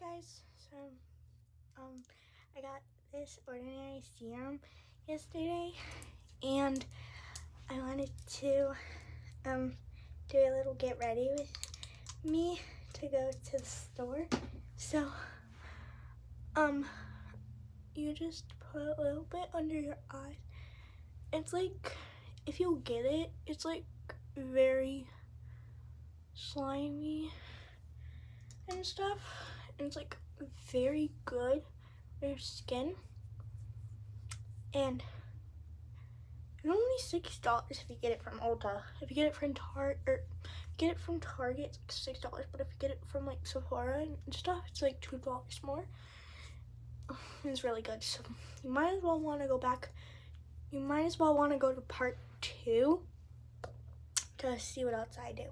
guys, so um I got this ordinary serum yesterday and I wanted to um do a little get ready with me to go to the store. So um you just put a little bit under your eyes. It's like if you get it, it's like very slimy and stuff. And it's like very good for your skin. And it's only six dollars if you get it from Ulta. If you get it from Tar or get it from Target, it's like six dollars. But if you get it from like Sephora and stuff, it's like two dollars more. It's really good. So you might as well want to go back. You might as well want to go to part two to see what else I do.